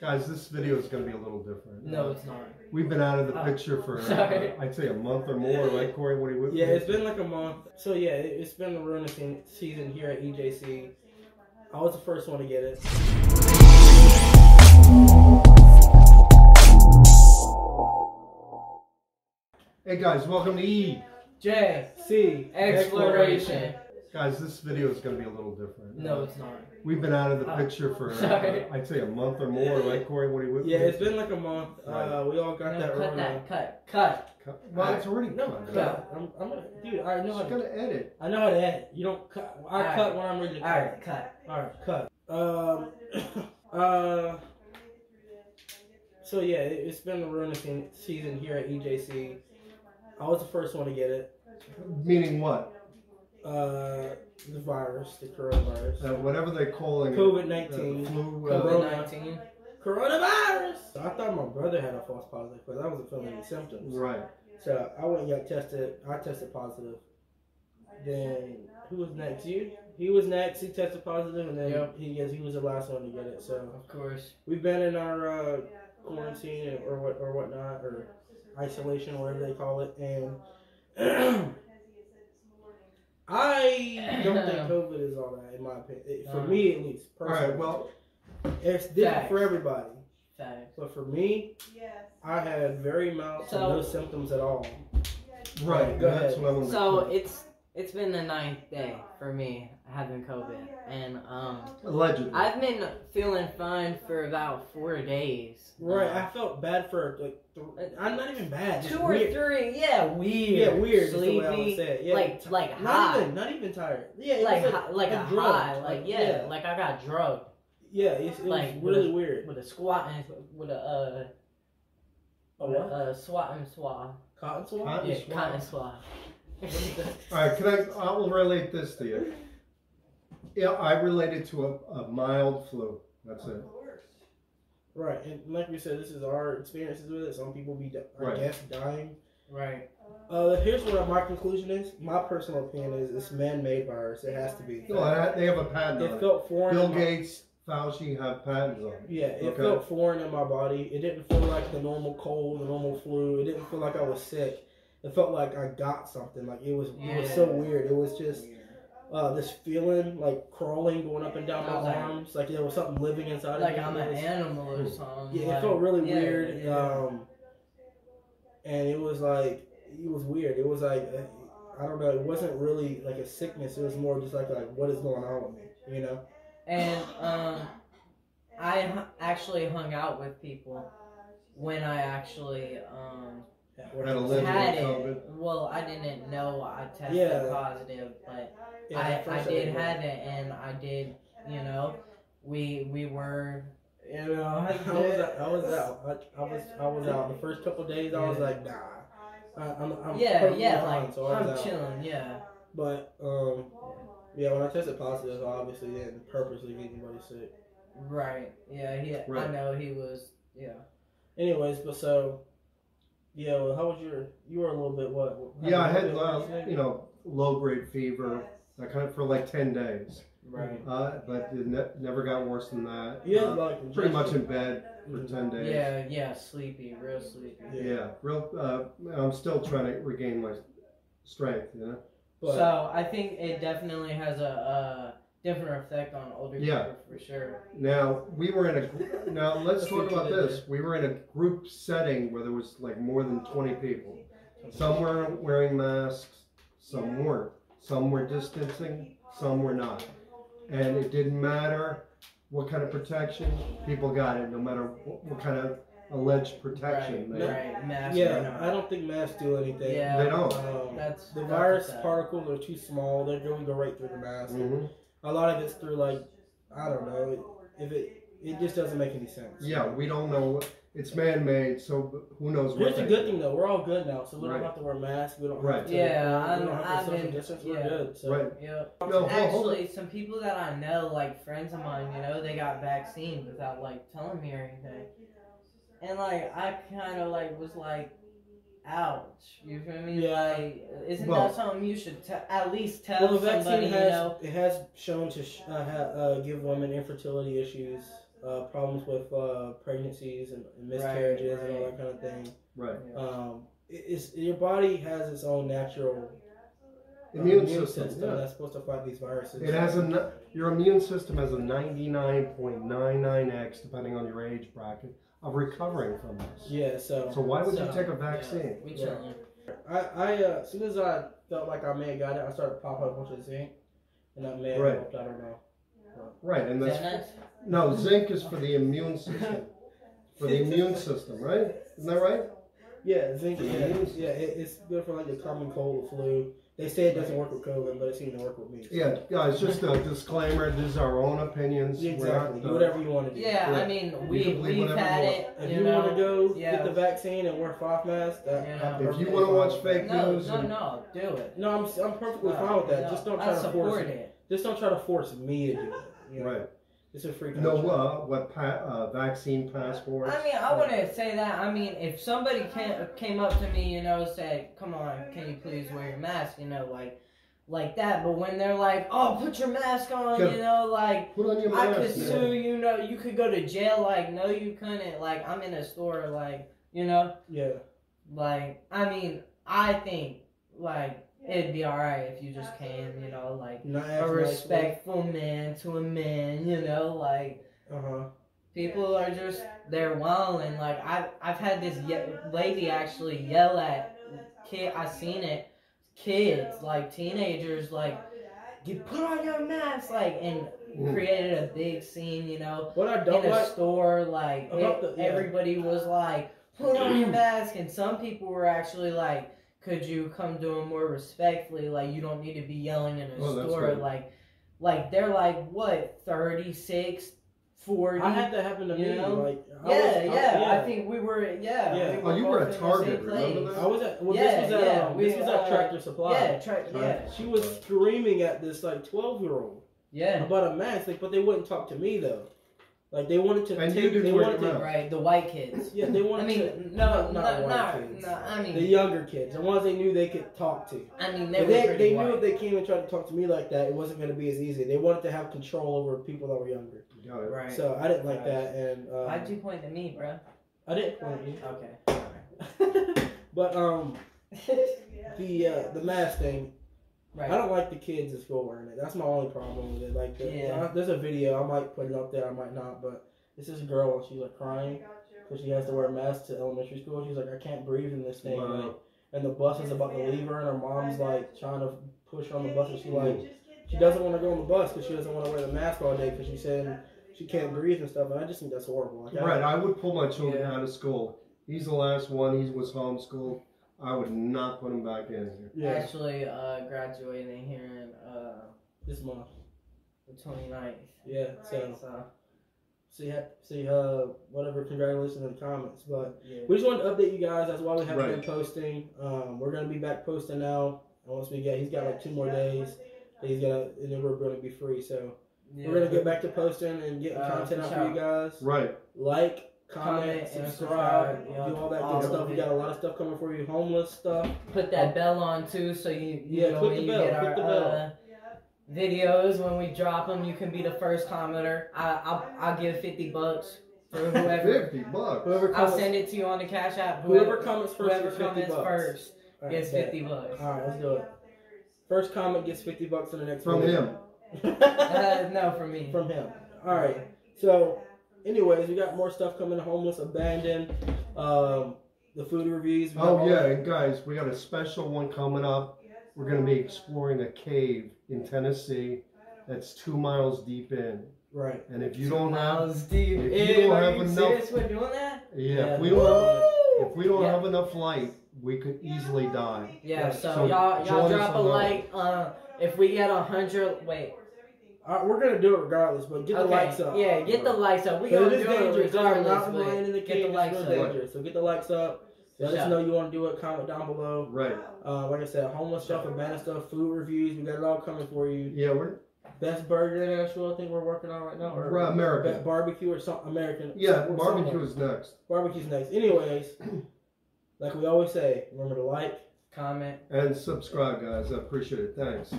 Guys, this video is going to be a little different. No, it's not. We've been out of the Oh, picture for, uh. I'd say, a month or more, right, Corey? What do you? Yeah, it's been like a month. So yeah, it- it's been the Rona se- season here at EJC. I was the first one to get it. Hey guys, welcome to E. J. C Exploration. Guys, this video is going to be a little different. No, it's not. We've been out of the Oh, picture for, uh. I'd say, a month or more, right, Corey? What do you? Yeah, it's been like a month. Uh, we all got No, that cut Rona. that. Cut. Cut. Cut- Well, it's already No, cut. cut. I'm, I'm gonna, dude. I know how to. gonna edit. I know how to edit. You don't cut. I Alright. cut when I'm ready to cut. Alright, cut. All right, cut. Um, uh, so yeah, it, it's been the Rona se- season here at EJC. I was the first one to get it. Meaning what? Uh, the virus, the coronavirus, Uh, whatever they're calling it. COVID Uh, nineteen, flu. Uh, COVID 19. coronavirus. So I thought my brother had a false positive because I wasn't feeling any symptoms. right. So I went and got tested. I tested positive. Then who was next? You? He was next. He tested positive, and then Yep. he guess he was the last one to get it. So Of course. we've been in our uh, quarantine or what or whatnot or isolation or whatever they call it, and I don't think COVID is all that in my opinion. It- For me, at least, personally, right. Well, it's different Facts. for everybody. Facts. But for me, yes. I had very mild So- no symptoms at all. right. Go That's ahead. what I wanted. So to it's it's been the ninth day for me having COVID, and um, allegedly. I've been feeling fine for about four days. Right, Uh, I felt bad for like. Th- I'm not even bad. Just two or weird. three, yeah, weird, Yeah, weird. is the way I would sleepy, say it. Yeah, like like not high, even, not even tired. Yeah, it like was hi- like a drugged. high, like yeah, like I got drugged yeah. It's, it like, was with really a- weird. with a squat and with a uh, A with a uh, swat and swab. Cotton swab. Cotton Yeah, swab? cotton swab. What is that? All right. Can I? I will relate this to you. Yeah, I related to a, a mild flu. That's it. Right, and like we said, this is our experiences with it. Some people be, di- I Right. guess, dying. Right. Uh, here's what my conclusion is. My personal opinion is it's man-made virus. It has to be. No, I- they have a patent It on it. felt foreign. Bill in my- Gates, Fauci have patents on it. Yeah, it Okay. felt foreign in my body. It didn't feel like the normal cold, the normal flu. It didn't feel like I was sick. It felt like I got something. Like it was, it was so weird. It was just uh, this feeling like crawling, going up and down my like- arms, like there was something living inside Like of me. Like I'm an was- animal or something. Yeah, it felt really yeah, weird. yeah. Um, and it was like it was weird. It was like I don't know. It wasn't really like a sickness. It was more just like like what is going on with me, you know? And um, I actually hung out with people when I actually um Had a little had it. COVID. Well, I didn't know I tested Yeah. positive, but Yeah, I, I did didn't. have it, and I did. You know, we we were. You know, I was out. I was out. I, I was I was out. The first couple days, I was like, nah. I, I'm, I'm yeah, yeah, fine, like so I was I'm out. chilling. Yeah, But um, yeah, when I tested positive, I obviously didn't purposely get anybody sick. right. Yeah, he. I know he was. Yeah. Anyways, but so yeah, well, how was your? You were a little bit what? Yeah, I had little uh, you know low grade fever. That kind of for like ten days. Right. Uh, but it ne- never got worse than that. You had Uh, like pretty much in bed for ten days. Yeah, yeah, sleepy, real sleepy. Yeah. Yeah, real. Uh, I'm still trying to regain my strength. You know. But, so I think it definitely has a, a different effect on older Yeah. people for sure. Now we were in a. gr- Now let's talk what you about did this. We were in a group setting where there was like more than twenty people. Some were wearing masks, some weren't. Some were distancing, some were not. And it didn't matter what kind of protection, people got it, no matter what, what kind of alleged protection. right, they- right, mask or yeah, not. I don't think masks do anything. Yeah. They don't. Um, That's the that's virus sad. particles are too small. They're going to go right through the mask. Mhm. A lot of it's through like I don't know. If it it just doesn't make any sense. Yeah, we don't know. It's man-made, so who knows what Here's the good thing though, we're all good now, so we Right. don't have to wear masks. We don't Right. have to. Yeah, we I'm- don't have I've to social been- distance. We're good. So. Right. Yep. No, hold- hold Actually, some people that I know, like friends of mine, you know, they got vaccines without like telling me or anything. And like I kind of like was like, ouch. You feel me? Yeah. Like, isn't Well- that something you should te- at least tell Well, the somebody? vaccine You know? it has shown to sh- uh, ha- uh, give women infertility issues. uh, problems with uh, pregnancies and, and miscarriages and all that kind of thing. Right. Um, it- your body has its own natural uh, Immune system. yeah. that's supposed to fight these viruses. It has a your immune system has a 99.99x, depending on your age bracket, of recovering from this. yeah. So So why would you take a vaccine? We Yeah. chilling. I, I uh, as soon as I felt like I may have got it, I started popping up a bunch of zinc, and that may have Right. helped. I don't know. Right, and that's Xanax? no zinc is for the immune system. For the immune system, right? Isn't that right? Yeah, zinc. For Yeah, yeah it, it's good for like the common cold or flu. They say it doesn't work with COVID, but it seems to work with me. Yeah, guys. Just a disclaimer: these are our own opinions. We're Exactly. Do whatever you want to do. Yeah, Yeah. I mean, we, can we've had you it. If you you, know, want to go yeah. get the vaccine and wear cloth masks, that, Yeah. I'm If If you want to watch fake that. no, news, no, and- no, do it. No, I'm, I'm perfectly No, fine with that. no, Just don't I try to force support it. it. Just don't try to force me to do it. You know? right? It's a free No, country. uh, what pa- uh, vaccine passports? I mean, I wouldn't say that. I mean, if somebody came, came up to me, you know, said, "Come on, can you please wear your mask?" You know, like, like that. But when they're like, "Oh, put your mask on," Yeah. you know, like, Put on your I mask. could man. sue you. Know, you could go to jail. Like, no, you couldn't. Like, I'm in a store. Like, you know, Yeah. like, I mean, I think like it'd be all right if you just came. You know, like Not a as respectful man to a man. You know, like. Uh huh. People are just they're wilding. Like I've I've had this ye- lady actually yell at kid. I seen it. Kids like teenagers like you put on your mask like and created a big scene. You know What I in don't a like. store like it- the- yeah. everybody was like put on your mask and some people were actually like could you come to them more respectfully like you don't need to be yelling in a Oh, store like like they're like what 36 40 I had that happen to You me. know? Like, I yeah, was, I- yeah, I think we were. Yeah. Yeah. we Oh, you were both at Target, same remember that? I was at. Well, Yeah, this was at. yeah, um, we, this was at uh, Tractor Supply. Yeah, tra- yeah, She was screaming at this like twelve year old yeah. about a mask, like, but they wouldn't talk to me though. Like they wanted to And take. didn't They wanted to. mask. Right, the white kids. Yeah, they wanted. I mean, to. no, not no, white no, kids. no. I mean the younger kids, the ones they knew they could talk to. I mean, they They, were they, pretty knew white. if they came and tried to talk to me like that, it wasn't going to be as easy. They wanted to have control over people that were younger. Got it. Right. So I didn't like that, and um, Why'd you point to me, bro? I didn't point at you. Okay. but um, the uh, the mask thing, right. I don't like the kids in school wearing it. That's my only problem with it. Like, the, Yeah. uh, there's a video I might put it up there, I might not, but this is a girl and she's like crying because she has to wear a mask to elementary school. She's like, I can't breathe in this thing. Wow. Like, and the bus is about to leave her, and her mom's like trying to push her on the bus, and she like she doesn't want to go on the bus because she doesn't want to wear the mask all day because she's saying she can't breathe and stuff. And I just think that's horrible. Like, I- Right, I would pull my children Yeah. out of school. He's the last one. He was homeschooled. I would not put him back in here. Yeah, Actually, uh, graduating here in uh this month. the 29th. Yeah, so So see, ha- see, uh, whatever. Congratulations in the comments, but. yeah. We just wanted to update you guys. That's why we haven't Right. been posting. Um, we're gonna be back posting now. And once we get, he's got like two more days. that He's gonna, and then we're gonna be free. So we're gonna get back to posting and getting Uh, content out for you guys. Right. Like, comment, Comment, subscribe, subscribe, yeah. do all that All good of stuff. We got a lot of stuff coming for you. Homeless stuff. Put that bell on too, so you, you Yeah, know click when the you bell, get click our the bell. uh, videos when we drop them, you can be the first commenter. I I'll, I'll give fifty bucks for whoever. Fifty bucks. Whoever comments, I'll send it to you on the Cash App. whoever comments first whoever gets fifty comments bucks. first All right, gets bet. fifty bucks. All right, let's do it. First comment gets fifty bucks in the next From video. him. Uh, no, for me. from him. All right. So, anyways, we got more stuff coming. Homeless, abandoned, um, the food reviews. Oh yeah, and guys, we got a special one coming up. We're gonna be exploring a cave in Tennessee that's two miles deep in. Right. And if you don't have, miles deep. if you in. don't Are have you enough- serious with doing that? yeah, if we don't have, if we don't Yeah. have enough light, we could easily die. Yeah, Right. so, So y'all y'all drop a on like. Uh, if we get a hundred, wait. All right, we're gonna do it regardless, but get the okay, likes up. yeah, get the likes up. We But gonna do it dangerous. There's a regardless, mountain but in the get the likes it's up. dangerous. So get the likes up. Let us know you want to do it. Comment down below. Right. Uh, like I said, homeless stuff, abandoned stuff, food reviews. We got it all coming for you. Yeah, we're Best burger in Nashville, I think we're working on right now. Or Right, American. Ba- barbecue or something American. yeah, Some- barbecue somewhere. is next. Barbecue's next. Anyways, like we always say, remember to like. Comment. And subscribe, guys. I appreciate it. Thanks.